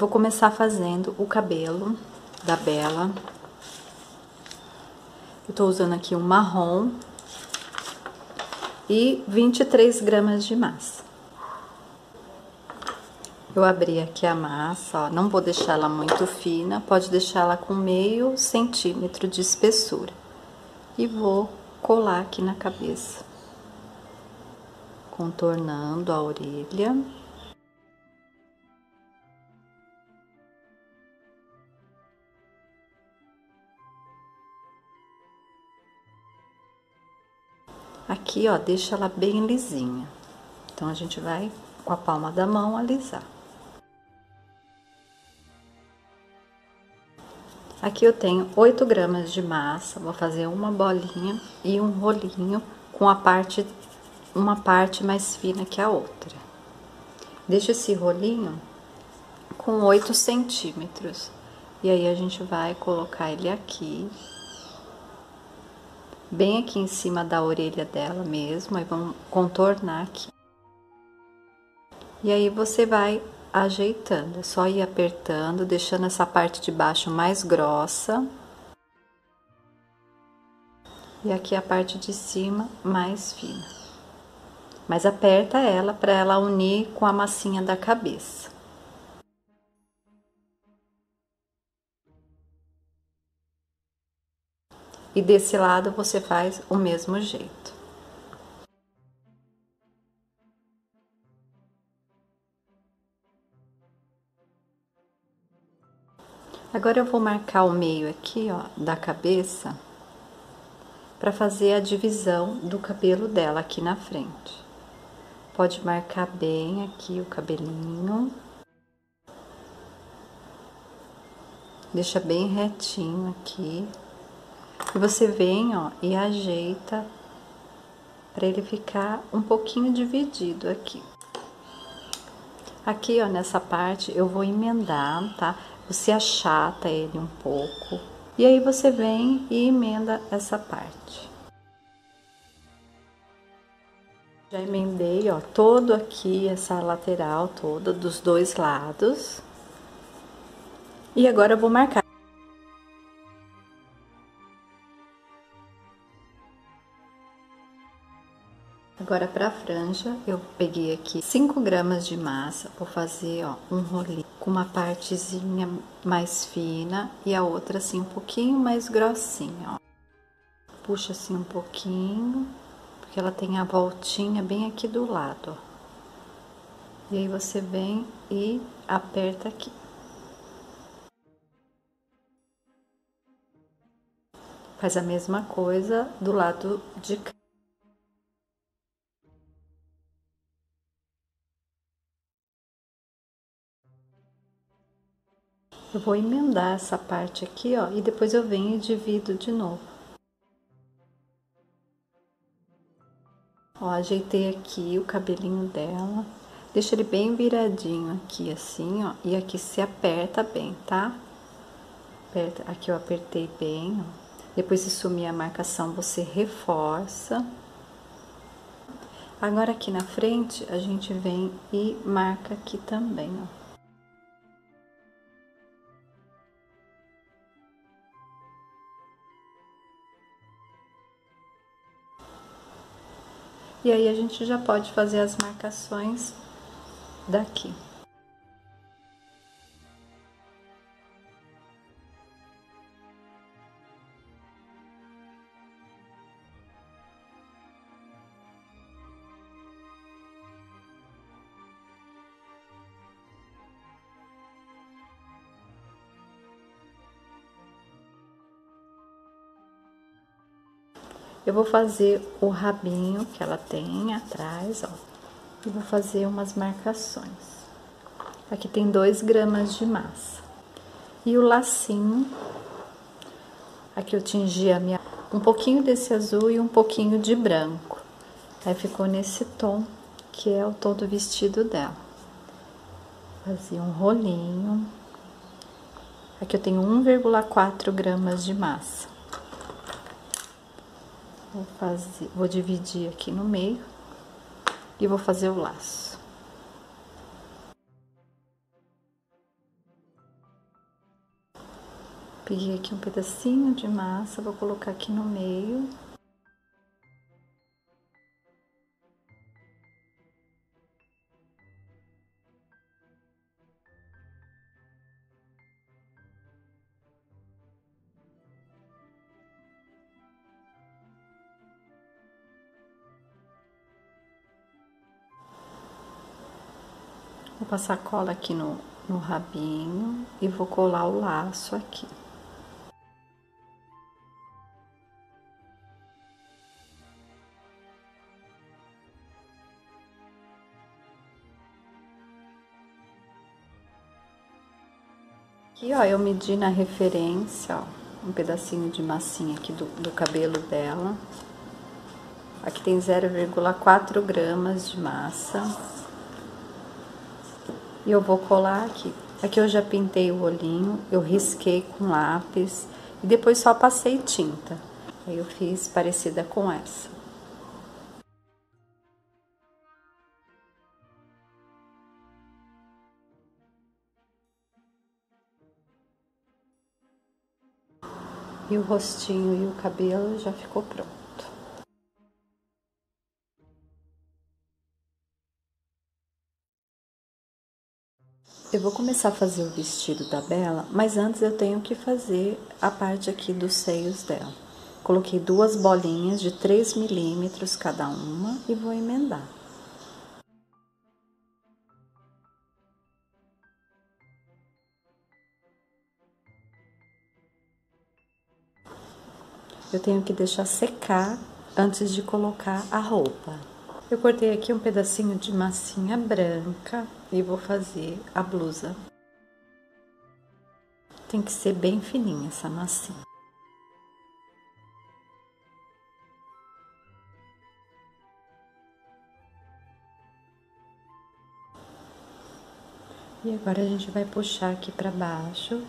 vou começar fazendo o cabelo da Bela. Eu tô usando aqui um marrom e 23 gramas de massa. Eu abri aqui a massa, ó, não vou deixar ela muito fina, pode deixar ela com meio centímetro de espessura. E vou colar aqui na cabeça, contornando a orelha. Aqui, ó, deixa ela bem lisinha. Então, a gente vai, com a palma da mão, alisar. Aqui eu tenho 8 gramas de massa, vou fazer uma bolinha e um rolinho com a parte, uma parte mais fina que a outra. Deixa esse rolinho com 8 centímetros. E aí, a gente vai colocar ele aqui, bem aqui em cima da orelha dela mesmo, aí vamos contornar aqui. E aí, você vai ajeitando, é só ir apertando, deixando essa parte de baixo mais grossa. E aqui a parte de cima mais fina. Mas aperta ela para ela unir com a massinha da cabeça. E desse lado você faz o mesmo jeito. Agora eu vou marcar o meio aqui, ó, da cabeça, para fazer a divisão do cabelo dela aqui na frente. Pode marcar bem aqui o cabelinho. Deixa bem retinho aqui. E você vem, ó, e ajeita para ele ficar um pouquinho dividido aqui. Aqui, ó, nessa parte eu vou emendar, tá? Você achata ele um pouco. E aí você vem e emenda essa parte. Já emendei, ó, todo aqui, essa lateral toda, dos dois lados. E agora eu vou marcar. Agora, pra franja, eu peguei aqui 5 gramas de massa, vou fazer, ó, um rolinho com uma partezinha mais fina e a outra assim um pouquinho mais grossinha, ó. Puxa assim um pouquinho, porque ela tem a voltinha bem aqui do lado, ó. E aí você vem e aperta aqui. Faz a mesma coisa do lado de cá. Eu vou emendar essa parte aqui, ó, e depois eu venho e divido de novo. Ó, ajeitei aqui o cabelinho dela. Deixa ele bem viradinho aqui, assim, ó. E aqui se aperta bem, tá? Aperta, aqui eu apertei bem, ó. Depois de sumir a marcação, você reforça. Agora, aqui na frente, a gente vem e marca aqui também, ó. E aí a gente já pode fazer as marcações daqui. Eu vou fazer o rabinho que ela tem atrás, ó. E vou fazer umas marcações. Aqui tem dois gramas de massa. E o lacinho, aqui eu tingi a minha... Um pouquinho desse azul e um pouquinho de branco. Aí ficou nesse tom, que é o tom do vestido dela. Fazia um rolinho. Aqui eu tenho 1,4 gramas de massa. Vou fazer, vou dividir aqui no meio e vou fazer o laço. Peguei aqui um pedacinho de massa, vou colocar aqui no meio. Vou passar cola aqui no, no rabinho e vou colar o laço aqui. Aqui, ó, eu medi na referência, ó, um pedacinho de massinha aqui do, do cabelo dela. Aqui tem 0,4 gramas de massa. E eu vou colar aqui. Aqui eu já pintei o olhinho, eu risquei com lápis e depois só passei tinta. Aí eu fiz parecida com essa. E o rostinho e o cabelo já ficou pronto. Eu vou começar a fazer o vestido da Bela, mas antes eu tenho que fazer a parte aqui dos seios dela. Coloquei duas bolinhas de 3 milímetros cada uma e vou emendar. Eu tenho que deixar secar antes de colocar a roupa. Eu cortei aqui um pedacinho de massinha branca e vou fazer a blusa. Tem que ser bem fininha essa massinha. E agora a gente vai puxar aqui para baixo,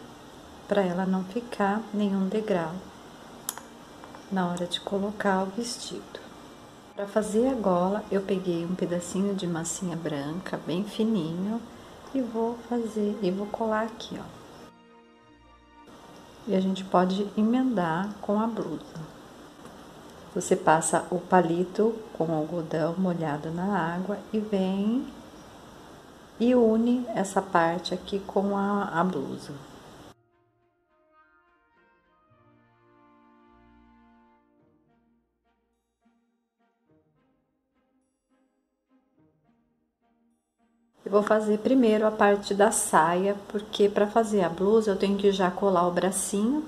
para ela não ficar nenhum degrau na hora de colocar o vestido. Para fazer a gola, eu peguei um pedacinho de massinha branca, bem fininho, e vou fazer, e vou colar aqui, ó. E a gente pode emendar com a blusa. Você passa o palito com algodão molhado na água e vem e une essa parte aqui com a, a blusa. Eu vou fazer primeiro a parte da saia, porque para fazer a blusa eu tenho que já colar o bracinho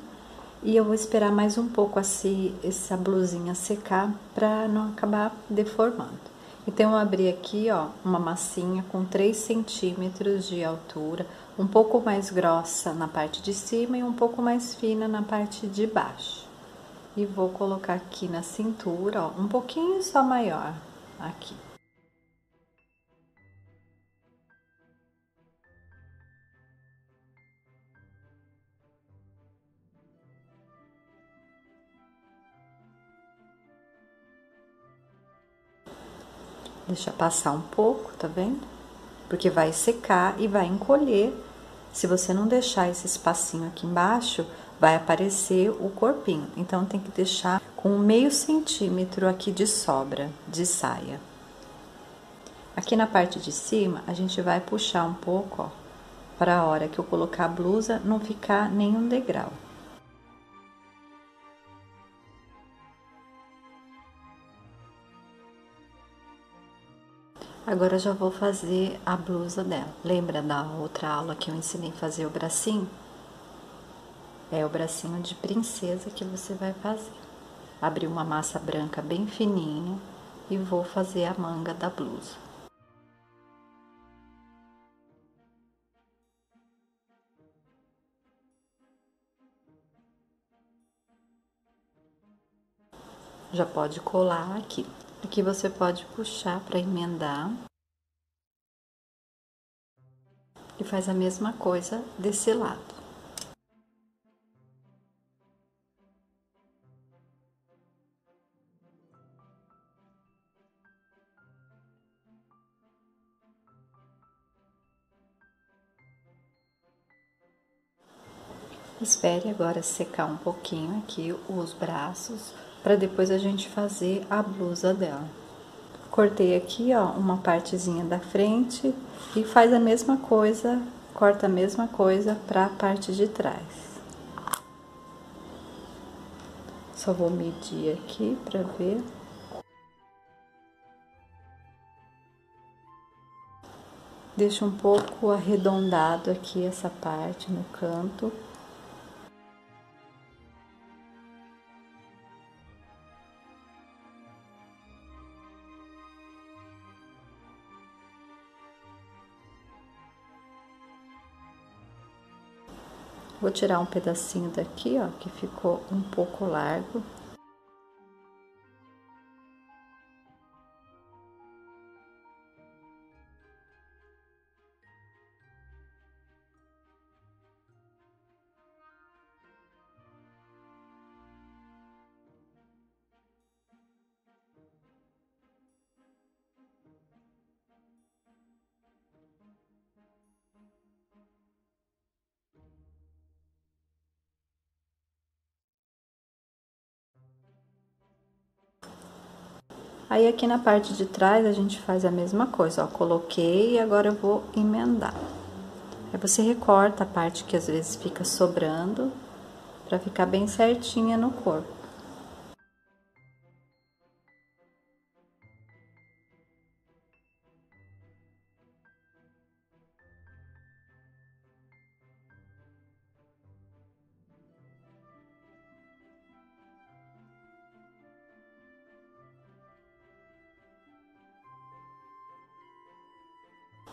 e eu vou esperar mais um pouco assim, essa blusinha secar para não acabar deformando. Então eu abri aqui, ó, uma massinha com 3 centímetros de altura, um pouco mais grossa na parte de cima e um pouco mais fina na parte de baixo. E vou colocar aqui na cintura, ó, um pouquinho só maior aqui. Deixa passar um pouco, tá vendo? Porque vai secar e vai encolher. Se você não deixar esse espacinho aqui embaixo, vai aparecer o corpinho. Então, tem que deixar com meio centímetro aqui de sobra de saia. Aqui na parte de cima, a gente vai puxar um pouco, ó, para a hora que eu colocar a blusa não ficar nenhum degrau. Agora já vou fazer a blusa dela. Lembra da outra aula que eu ensinei a fazer o bracinho? É o bracinho de princesa que você vai fazer. Abri uma massa branca bem fininha e vou fazer a manga da blusa. Já pode colar aqui. Aqui você pode puxar para emendar. E faz a mesma coisa desse lado. Espere agora secar um pouquinho aqui os braços, para depois a gente fazer a blusa dela. Cortei aqui, ó, uma partezinha da frente e faz a mesma coisa, corta a mesma coisa para a parte de trás. Só vou medir aqui para ver. Deixa um pouco arredondado aqui essa parte no canto. Vou tirar um pedacinho daqui, ó, que ficou um pouco largo. Aí aqui na parte de trás a gente faz a mesma coisa, ó, coloquei e agora eu vou emendar. Aí você recorta a parte que às vezes fica sobrando, pra ficar bem certinha no corpo.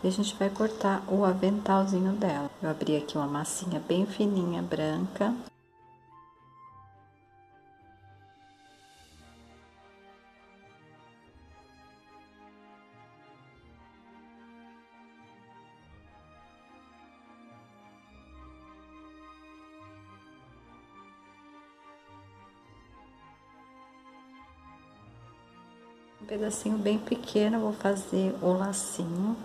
E a gente vai cortar o aventalzinho dela. Eu abri aqui uma massinha bem fininha, branca. Um pedacinho bem pequeno, vou fazer o lacinho.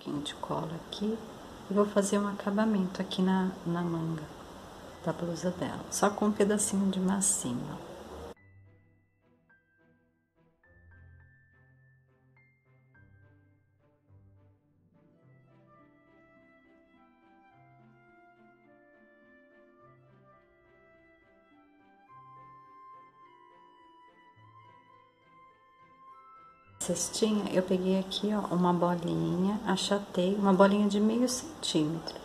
Pouquinho de cola aqui e vou fazer um acabamento aqui na, na manga da blusa dela, só com um pedacinho de massinha, cestinha, eu peguei aqui, ó, uma bolinha, achatei, uma bolinha de meio centímetro.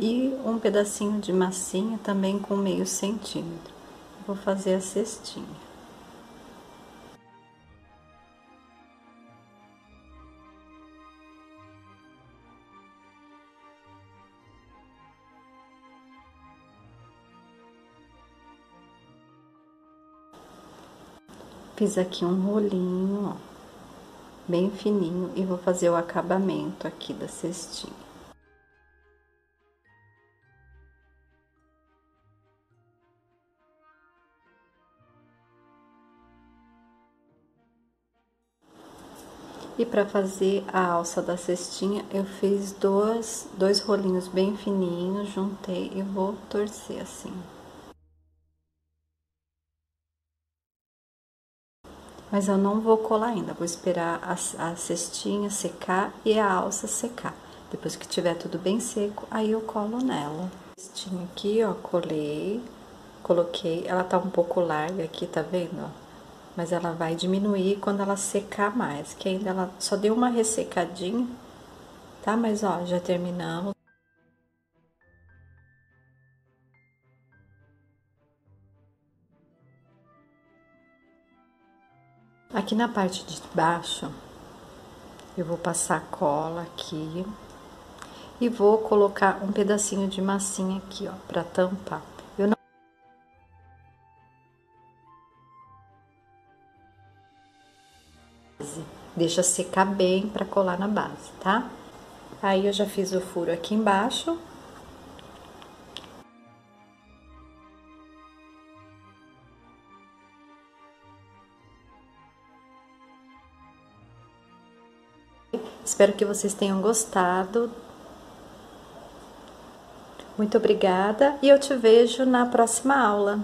E um pedacinho de massinha também com meio centímetro. Vou fazer a cestinha. Fiz aqui um rolinho, ó bem fininho e vou fazer o acabamento aqui da cestinha. E para fazer a alça da cestinha, eu fiz dois, dois rolinhos bem fininhos, juntei e vou torcer assim. Mas eu não vou colar ainda, vou esperar a, a cestinha secar e a alça secar. Depois que tiver tudo bem seco, aí eu colo nela. Cestinha aqui, ó, colei, coloquei, ela tá um pouco larga aqui, tá vendo, ó? Mas ela vai diminuir quando ela secar mais, que ainda ela só deu uma ressecadinha, tá? Mas, ó, já terminamos. Aqui na parte de baixo, eu vou passar cola aqui e vou colocar um pedacinho de massinha aqui, ó, pra tampar. Eu não... Deixa secar bem pra colar na base, tá? Aí, eu já fiz o furo aqui embaixo. Espero que vocês tenham gostado. Muito obrigada e eu te vejo na próxima aula.